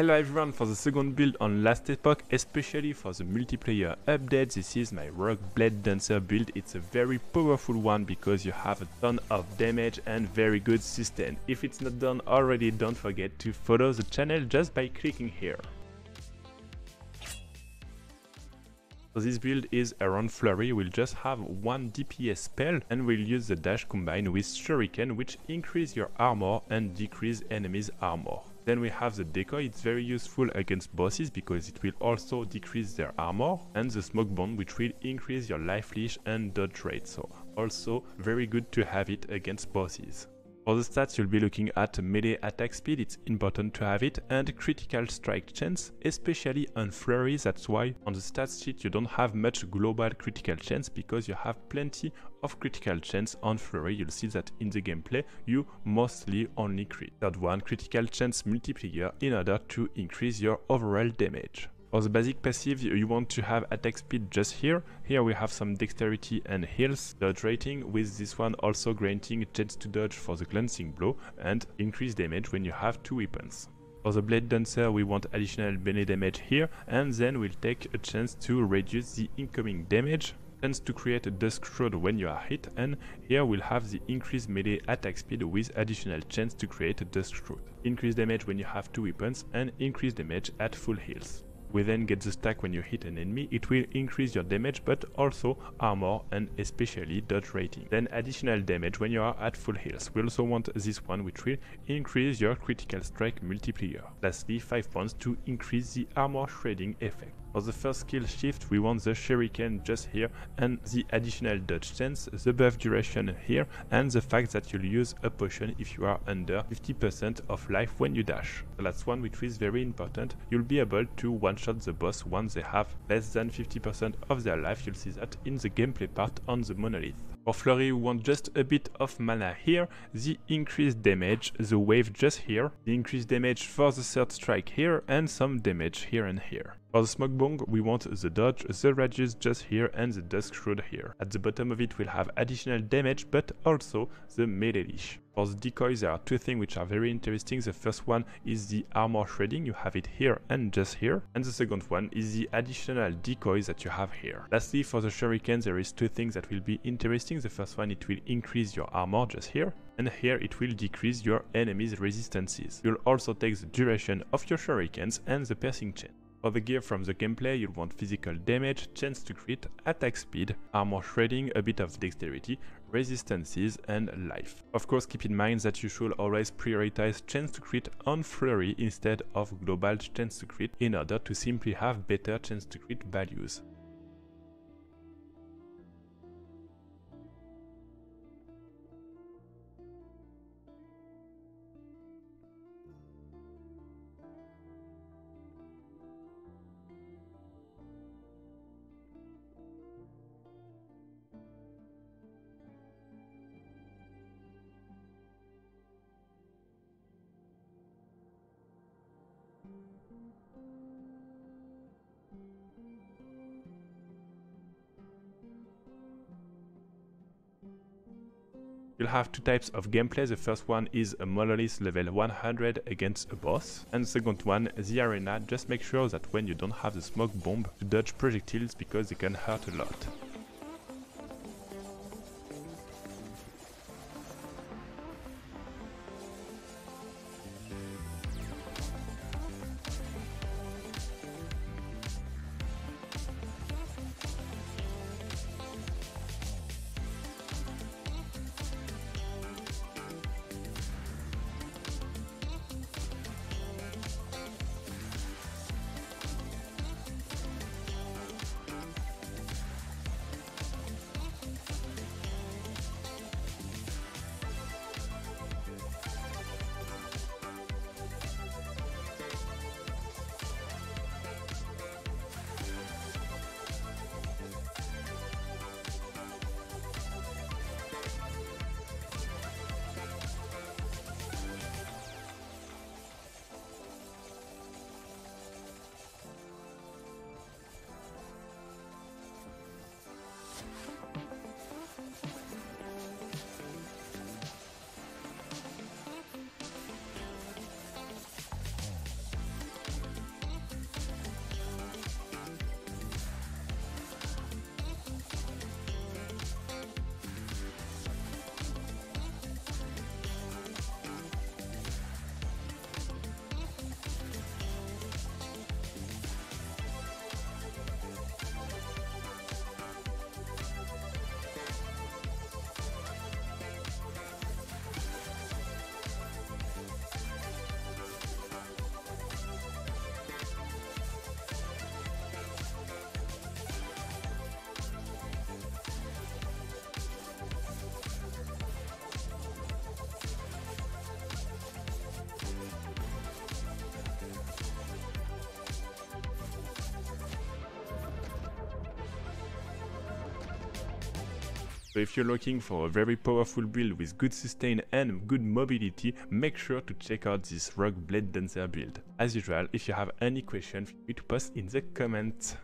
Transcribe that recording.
Hello everyone for the second build on Last Epoch, especially for the multiplayer update. This is my Rogue Blade Dancer build. It's a very powerful one because you have a ton of damage and very good sustain. If it's not done already, don't forget to follow the channel just by clicking here. So this build is around Flurry, we'll just have one DPS spell and we'll use the dash combined with Shuriken which increase your armor and decrease enemies armor. Then we have the decoy, it's very useful against bosses because it will also decrease their armor and the smoke bomb which will increase your life leech and dodge rate so also very good to have it against bosses. For the stats you'll be looking at melee attack speed, it's important to have it, and critical strike chance, especially on flurry, that's why on the stats sheet you don't have much global critical chance because you have plenty of critical chance on flurry, you'll see that in the gameplay you mostly only crit. Third one, critical chance multiplier in order to increase your overall damage. For the basic passive, you want to have attack speed just here. Here we have some dexterity and heals, dodge rating, with this one also granting chance to dodge for the glancing blow and increase damage when you have two weapons. For the Blade Dancer we want additional melee damage here and then we'll take a chance to reduce the incoming damage chance to create a Dusk Shroud when you are hit and here we'll have the increased melee attack speed with additional chance to create a Dusk Shroud. Increase damage when you have two weapons and increase damage at full heals. We then get the stack when you hit an enemy, it will increase your damage but also armor and especially dodge rating. Then additional damage when you are at full heals. We also want this one which will increase your critical strike multiplier. Lastly 5 points to increase the armor shredding effect. For the first skill shift we want the shuriken just here and the additional dodge chance, the buff duration here and the fact that you'll use a potion if you are under 50% of life when you dash. The last one which is very important, you'll be able to one-shot the boss once they have less than 50% of their life, you'll see that in the gameplay part on the monolith. For Flurry we want just a bit of mana here, the increased damage, the wave just here, the increased damage for the third strike here and some damage here and here. For the smoke bomb, we want the dodge, the radius just here and the dusk shroud here. At the bottom of it we'll have additional damage but also the melee leech. For the decoys there are two things which are very interesting. The first one is the armor shredding, you have it here and just here. And the second one is the additional decoys that you have here. Lastly for the shuriken there is two things that will be interesting. The first one it will increase your armor just here and here it will decrease your enemy's resistances. You'll also take the duration of your shurikens and the piercing chain. For the gear from the gameplay, you'll want physical damage, chance to crit, attack speed, armor shredding, a bit of dexterity, resistances and life. Of course keep in mind that you should always prioritize chance to crit on flurry instead of global chance to crit in order to simply have better chance to crit values. You'll have two types of gameplay. The first one is a monolith level 100 against a boss. And the second one, the arena. Just make sure that when you don't have the smoke bomb, to dodge projectiles because they can hurt a lot. So if you're looking for a very powerful build with good sustain and good mobility, make sure to check out this Rogue Blade Dancer build. As usual, if you have any question, feel free to post in the comments.